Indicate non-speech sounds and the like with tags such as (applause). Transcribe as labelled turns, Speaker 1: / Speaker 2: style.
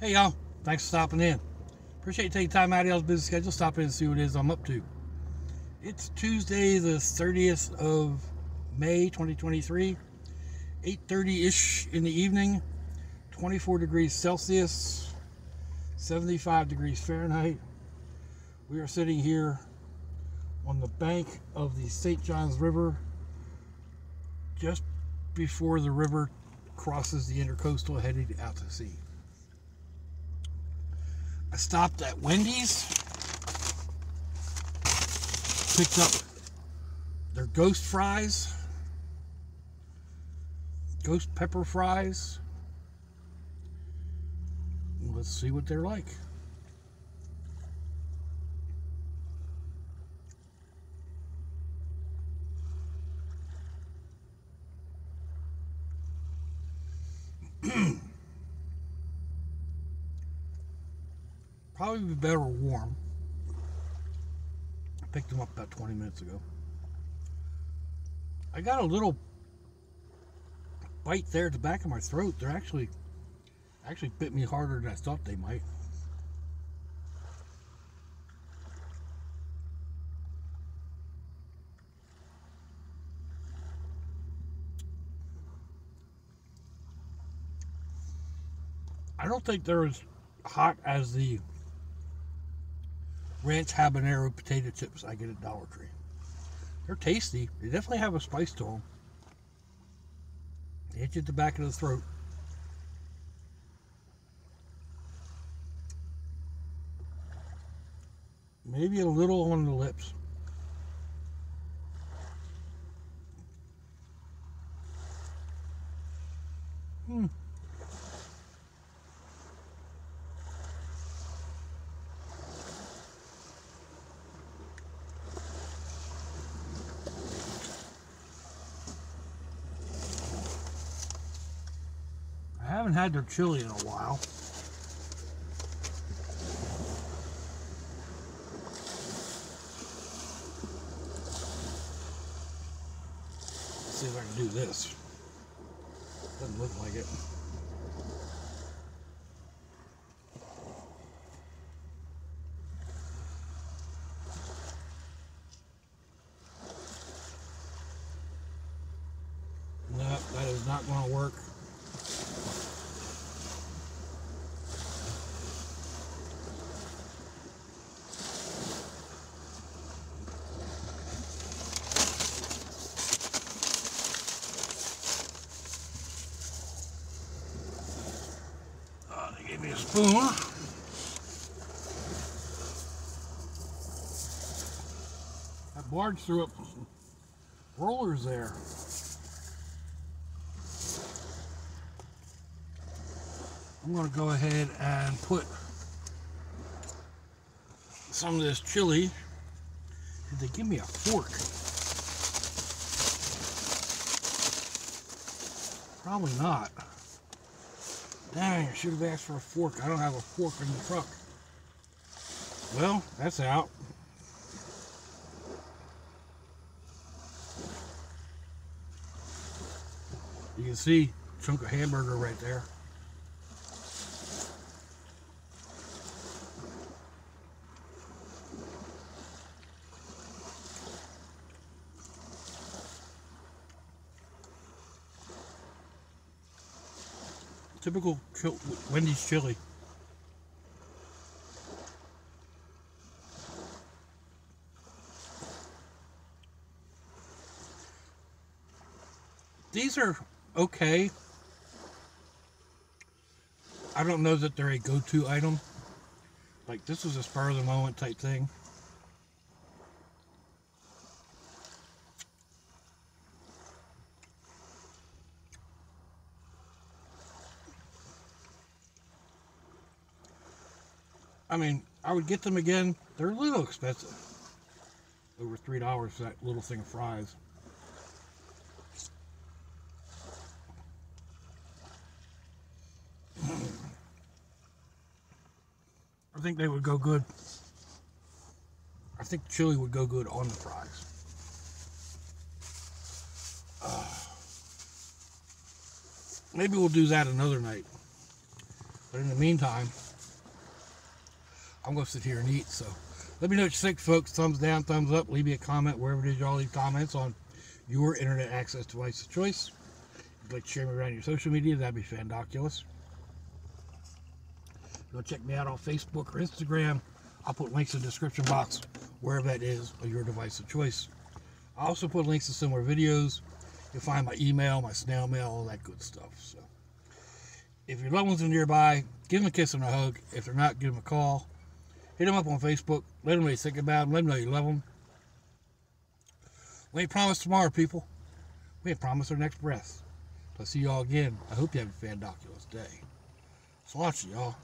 Speaker 1: Hey y'all, thanks for stopping in. Appreciate you taking time out of y'all's busy schedule, stop in and see what it is I'm up to. It's Tuesday, the 30th of May 2023, 8.30-ish in the evening, 24 degrees Celsius, 75 degrees Fahrenheit. We are sitting here on the bank of the St. Johns River, just before the river crosses the intercoastal heading out to sea. I stopped at Wendy's, picked up their ghost fries, ghost pepper fries. Let's see what they're like. (clears throat) Probably be better warm. I picked them up about 20 minutes ago. I got a little bite there at the back of my throat. They're actually actually bit me harder than I thought they might. I don't think they're as hot as the ranch habanero potato chips I get at Dollar Tree. They're tasty. They definitely have a spice to them. They hit you at the back of the throat. Maybe a little on the lips. Hmm. Haven't had their chili in a while. Let's see if I can do this. Doesn't look like it. No, that is not going to work. Uh, they gave me a spoon. I barged threw up rollers there. I'm going to go ahead and put some of this chili. Did they give me a fork? Probably not. Dang, I should have asked for a fork. I don't have a fork in the truck. Well, that's out. You can see a chunk of hamburger right there. Typical Wendy's chili. These are okay. I don't know that they're a go-to item. Like this is a spur of the moment type thing. I mean, I would get them again. They're a little expensive. Over three dollars for that little thing of fries. I think they would go good. I think chili would go good on the fries. Uh, maybe we'll do that another night. But in the meantime, I'm going to sit here and eat. So let me know what you think, folks. Thumbs down, thumbs up. Leave me a comment wherever it is y'all leave comments on your internet access device of choice. If you'd like to share me around your social media, that'd be fandoculous. Go check me out on Facebook or Instagram. I'll put links in the description box, wherever that is on your device of choice. I also put links to similar videos. You'll find my email, my snail mail, all that good stuff. So if your loved ones are nearby, give them a kiss and a hug. If they're not, give them a call. Hit them up on Facebook. Let them know you think about them. Let them know you love them. We ain't promised tomorrow, people. We ain't promised our next breath. I'll see y'all again. I hope you have a fandoculous day. So watch y'all.